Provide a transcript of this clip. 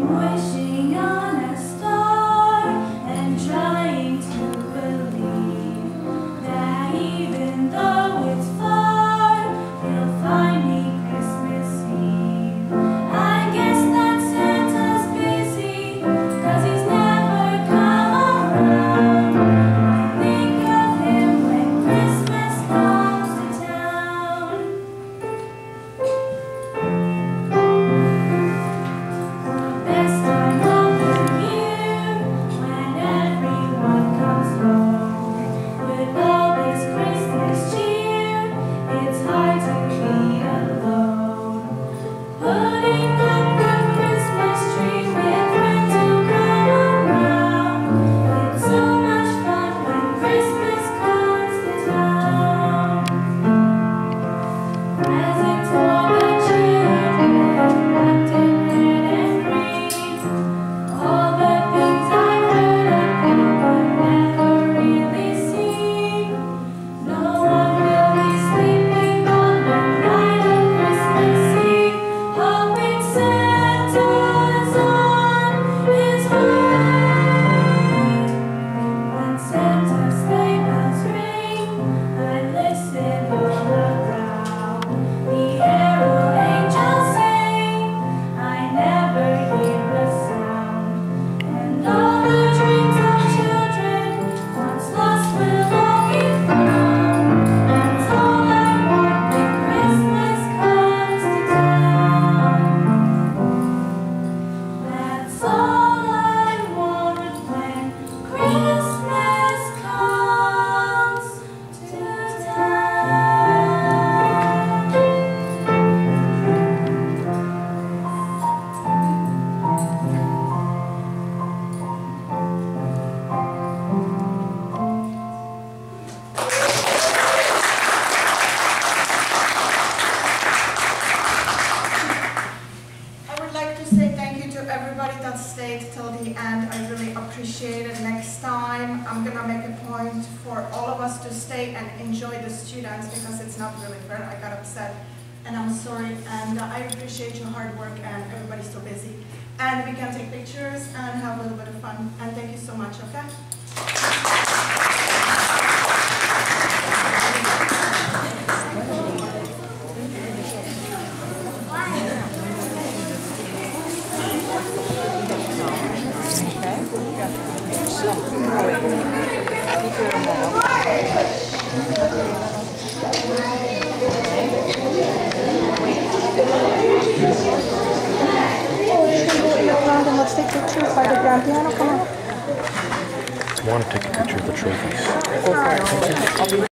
nós. sides say thank you to everybody that stayed till the end. I really appreciate it. Next time, I'm gonna make a point for all of us to stay and enjoy the students because it's not really fair. I got upset and I'm sorry. And I appreciate your hard work and everybody's so busy. And we can take pictures and have a little bit of fun. And thank you so much, okay? I want to take a picture of the trophies.